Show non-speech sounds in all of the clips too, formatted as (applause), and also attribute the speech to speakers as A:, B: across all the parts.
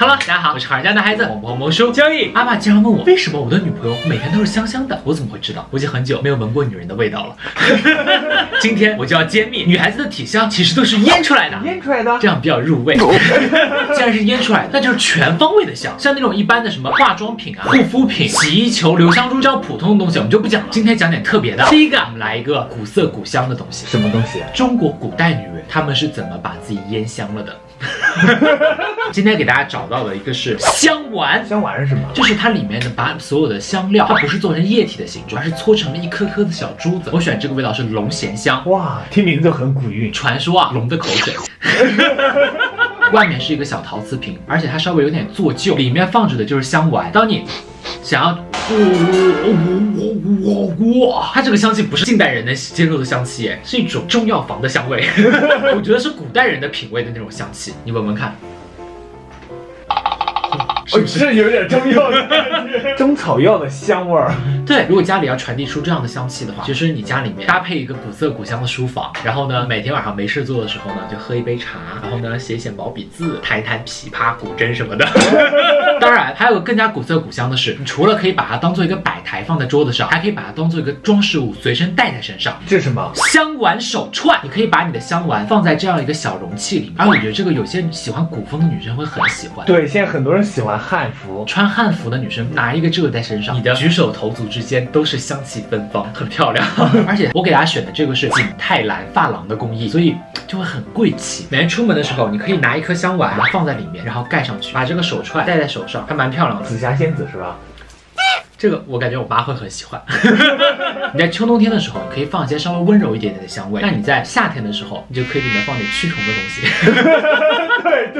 A: Hello，大家好，我是好人家的孩子我萌萌叔交易。阿爸经常问我，为什么我的女朋友每天都是香香的？我怎么会知道？我已经很久没有闻过女人的味道了。(laughs) 今天我就要揭秘，女孩子的体香其实都是腌出来的，
B: 腌出来的，
A: 这样比较入味。(laughs) 既然是腌出来的，那就是全方位的香。像那种一般的什么化妆品啊、护肤品、洗衣球、留香珠这样普通的东西，我们就不讲了。今天讲点特别的。第一个，我们来一个古色古香的东西。
B: 什么东西？
A: 中国古代女人她们是怎么把自己腌香了的？(laughs) 今天给大家找到的一个是香丸，
B: 香丸是什么？
A: 就是它里面的，把所有的香料，它不是做成液体的形状，而是搓成了一颗颗的小珠子。我选这个味道是龙涎香，
B: 哇，听名字很古韵。
A: 传说啊，龙的口水。(laughs) 外面是一个小陶瓷瓶，而且它稍微有点做旧，里面放着的就是香丸。当你想要。哇，它这个香气不是近代人能接受的香气，是一种中药房的香味。我觉得是古代人的品味的那种香气，你闻闻看。
B: 是不是有点中药的感觉？(laughs) 中草药的香味儿。
A: 对，如果家里要传递出这样的香气的话，其实你家里面搭配一个古色古香的书房，然后呢，每天晚上没事做的时候呢，就喝一杯茶，然后呢，写写毛笔字，弹一弹琵琶、古筝什么的。(laughs) 当然，还有个更加古色古香的是，你除了可以把它当做一个摆台放在桌子上，还可以把它当做一个装饰物随身带在身上。
B: 这是什么？
A: 香丸手串。你可以把你的香丸放在这样一个小容器里面。而我觉得这个有些喜欢古风的女生会很喜欢。
B: 对，现在很多人喜欢汉服。
A: 穿汉服的女生拿一个这个在身上，你的举手投足之间都是香气芬芳，(laughs) 很漂亮。(laughs) 而且我给大家选的这个是景泰蓝发廊的工艺，所以就会很贵气。每天出门的时候，你可以拿一颗香丸放在里面，然后盖上去，把这个手串戴在手上，还蛮漂亮的。
B: 紫霞仙子是吧？
A: 这个我感觉我妈会很喜欢。(laughs) 你在秋冬天的时候，你可以放一些稍微温柔一点点的香味。那你在夏天的时候，你就可以里面放点驱虫的东西。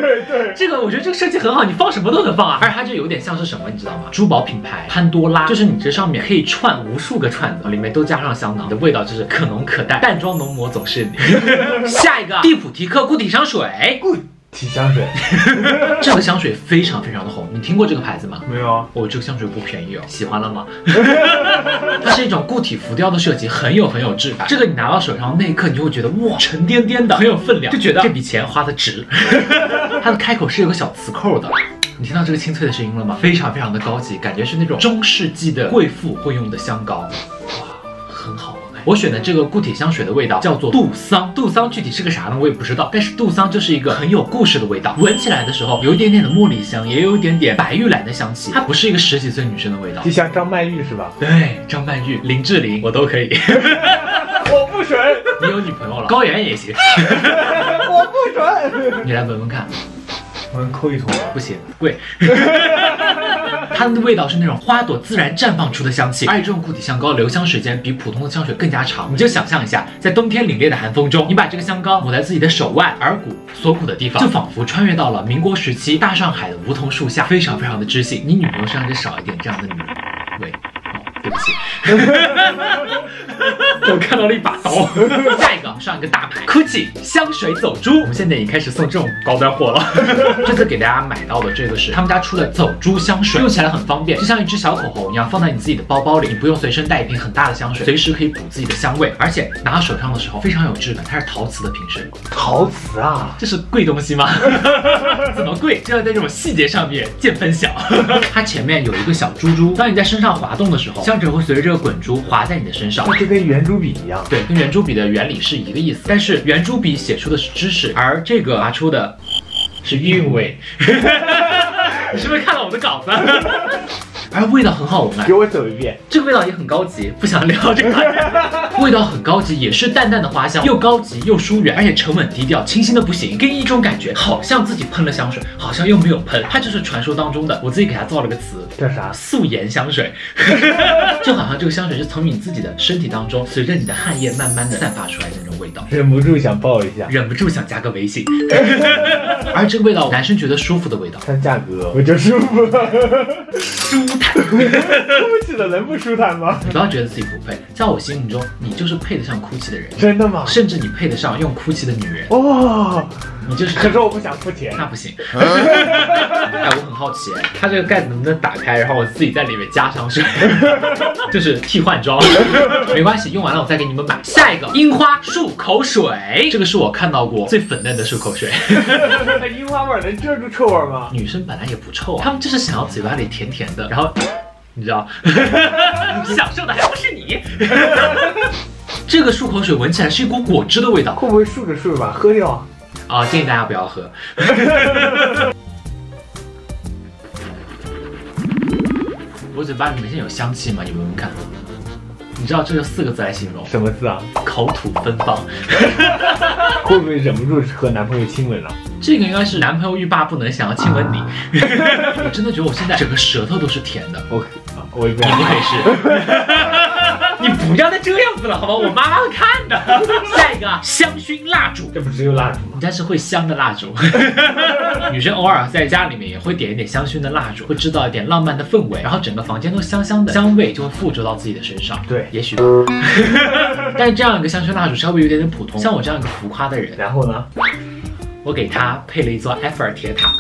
B: 对对对，
A: 这个我觉得这个设计很好，你放什么都能放啊。而且它就有点像是什么，你知道吗？珠宝品牌潘多拉，就是你这上面可以串无数个串子，里面都加上香囊，你的味道就是可浓可淡，淡妆浓抹总是你。(laughs) 下一个，蒂普提克固体香水。
B: 体香水，(laughs)
A: 这个香水非常非常的红，你听过这个牌子吗？
B: 没有啊。
A: 哦，这个香水不便宜哦，喜欢了吗？(laughs) 它是一种固体浮雕的设计，很有很有质感。这个你拿到手上那一刻，你就会觉得哇，沉甸甸的，很有分量，就觉得这笔钱花的值。(laughs) 它的开口是有个小磁扣的，你听到这个清脆的声音了吗？非常非常的高级，感觉是那种中世纪的贵妇会用的香膏。我选的这个固体香水的味道叫做杜桑，杜桑具体是个啥呢？我也不知道。但是杜桑就是一个很有故事的味道，闻起来的时候有一点点的茉莉香，也有一点点白玉兰的香气。它不是一个十几岁女生的味道，
B: 就像张曼玉是吧？
A: 对，张曼玉、林志玲我都可以。(laughs)
B: 我不准。
A: 你有女朋友了？高原也行。(laughs)
B: 我不准。
A: 你来闻闻看。
B: 我们抠一坨，
A: 不行，贵。(laughs) 它的味道是那种花朵自然绽放出的香气，而且这种固体香膏留香时间比普通的香水更加长。你就想象一下，在冬天凛冽的寒风中，你把这个香膏抹在自己的手腕、耳骨、锁骨的地方，就仿佛穿越到了民国时期大上海的梧桐树下，非常非常的知性。你女朋友身上就少一点这样的女人味。对不起，(laughs) 我看到了一把刀。下一个上一个大牌，GUCCI 香水走珠。我们现在已经开始送这种高端货了。(laughs) 这次给大家买到的这个是他们家出的走珠香水，用起来很方便，就像一支小口红一样，放在你自己的包包里，你不用随身带一瓶很大的香水，随时可以补自己的香味。而且拿到手上的时候非常有质感，它是陶瓷的瓶身。
B: 陶瓷啊，
A: 这是贵东西吗？(laughs) 怎么贵？就要在这种细节上面见分晓。它前面有一个小珠珠，当你在身上滑动的时候。香水会随着这个滚珠滑在你的身上，
B: 就跟圆珠笔一样。
A: 对，跟圆珠笔的原理是一个意思。但是圆珠笔写出的是知识，而这个拿出的是韵味。你 (laughs) (laughs) 是不是看了我的稿子？而味道很好闻，
B: 给我走一遍。
A: 这个味道也很高级，不想聊这个。(laughs) 味道很高级，也是淡淡的花香，又高级又疏远，而且沉稳低调，清新的不行，给你一种感觉，好像自己喷了香水，好像又没有喷。它就是传说当中的，我自己给它造了个词，
B: 叫啥？
A: 素颜香水。(laughs) 就好像这个香水是从你自己的身体当中，随着你的汗液慢慢的散发出来的那种味道，
B: 忍不住想抱一下，
A: 忍不住想加个微信。(laughs) 而这个味道，男生觉得舒服的味道，
B: 看价格，我就舒服，
A: 舒坦。(laughs)
B: 哭泣的能不舒坦吗？
A: 你不要觉得自己不配，在我心目中，你就是配得上哭泣的人。
B: 真的吗？
A: 甚至你配得上用哭泣的女人。
B: 哇，
A: 你就是
B: 可是我不想付钱。
A: 那不行。哎，我很好奇，它这个盖子能不能打开，然后我自己在里面加上水，(laughs) 就是替换装。(laughs) 没关系，用完了我再给你们买。下一个樱花漱口水，这个是我看到过最粉嫩的漱口水。(laughs)
B: 那樱花味儿能遮住臭味吗？
A: 女生本来也不臭啊，她们就是想要嘴巴里甜甜的，然后你知道，享受的还不是你。这个漱口水闻起来是一股果汁的味道
B: 会不会漱着漱着把它喝掉啊？
A: 啊，建议大家不要喝。(laughs) 我嘴巴里面现在有香气吗？你闻闻看。你知道这就四个字来形容，
B: 什么字啊？
A: 口吐芬芳。(laughs)
B: 会不会忍不住和男朋友亲吻了？
A: 这个应该是男朋友欲罢不能，想要亲吻你。(laughs) 我真的觉得我现在整个舌头都是甜的。
B: 我啊，我也不
A: 你不可以试。(laughs) 你不要再这样子了，好吧？我妈妈会看的。(laughs) 下一个香薰蜡烛，
B: 这不只有蜡烛吗？
A: 但是会香的蜡烛。女生偶尔在家里面也会点一点香薰的蜡烛，会制造一点浪漫的氛围，然后整个房间都香香的，香味就会附着到自己的身上。
B: 对，
A: 也许。但是这样一个香薰蜡烛稍微有点点普通，像我这样一个浮夸的人，
B: 然后呢？
A: 我给它配了一座埃菲尔铁塔，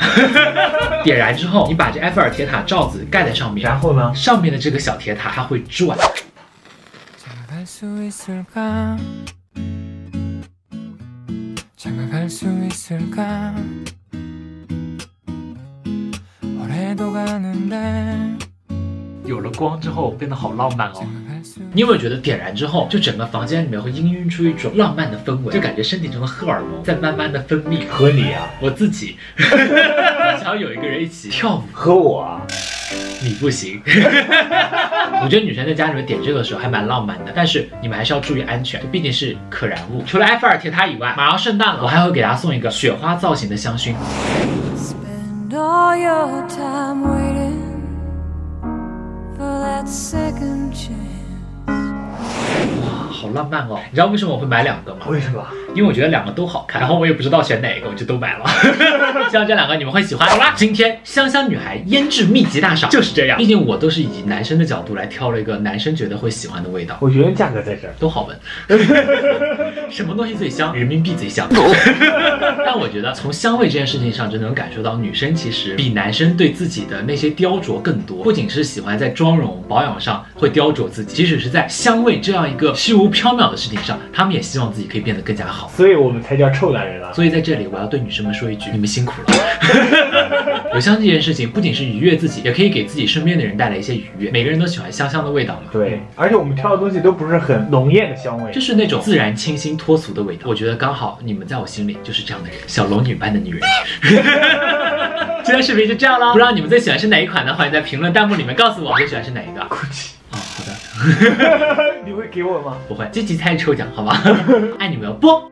A: (laughs) 点燃之后，你把这埃菲尔铁塔罩子盖在上面，
B: 然后呢，
A: 上面的这个小铁塔它会转。有了光之后变得好浪漫哦。你有没有觉得点燃之后，就整个房间里面会氤氲出一种浪漫的氛围，就感觉身体中的荷尔蒙在慢慢的分泌？
B: 和你啊，
A: 我自己 (laughs) 想要有一个人一起跳舞，
B: 和我啊。
A: 你不行，(laughs) 我觉得女生在家里面点这个的时候还蛮浪漫的，但是你们还是要注意安全，毕竟是可燃物。除了埃菲尔铁塔以外，马上圣诞了，我还会给大家送一个雪花造型的香薰。
C: For that second chance
A: 哇，好浪漫哦！你知道为什么我会买两个吗？
B: 为什么？
A: 因为我觉得两个都好看，然后我也不知道选哪个，我就都买了。(laughs) 希望这两个你们会喜欢。好啦，今天香香女孩腌制秘籍大赏就是这样。毕竟我都是以男生的角度来挑了一个男生觉得会喜欢的味道，
B: 我觉得价格在这儿。
A: 都好闻。(laughs) 什么东西最香？人民币最香。(laughs) 但我觉得从香味这件事情上，就能感受到女生其实比男生对自己的那些雕琢更多。不仅是喜欢在妆容保养上会雕琢自己，即使是在香味这样一个虚无缥缈的事情上，他们也希望自己可以变得更加好。
B: 所以我们才叫臭男人啊！
A: 所以在这里，我要对女生们说一句：你们辛苦了。(laughs) 我相信这件事情，不仅是愉悦自己，也可以给自己身边的人带来一些愉悦。每个人都喜欢香香的味道嘛。
B: 对，而且我们挑的东西都不是很浓艳的香味
A: 就。是那种自然、清新、脱俗的味道。我觉得刚好你们在我心里就是这样的人，小龙女般的女人。(laughs) (laughs) 今天视频就这样了，不知道你们最喜欢是哪一款呢？欢迎在评论弹幕里面告诉我最喜欢是哪一个。哦，好的，
B: 你会给我吗？
A: 不会，积极参与抽奖，好吧？(laughs) 爱你们哦，啵。